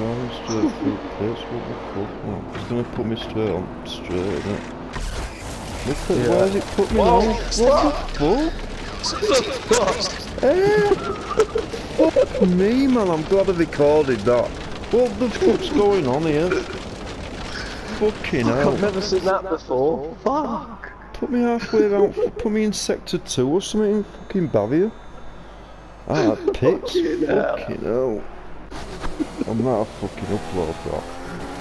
through plates, what the fuck, man? It's gonna put me straight on straight, isn't it? Look at Yeah. where's it put me Whoa, now? What the fuck? Eh? Fuck me, man, I'm glad I recorded that. What the fuck's going on here? Fucking hell. I've never seen that before. Fuck. Put me halfway around, put me in sector 2 or something fucking Bavia. Ah, pits. Fucking hell. Fucking hell. I'm not a fucking upload rock.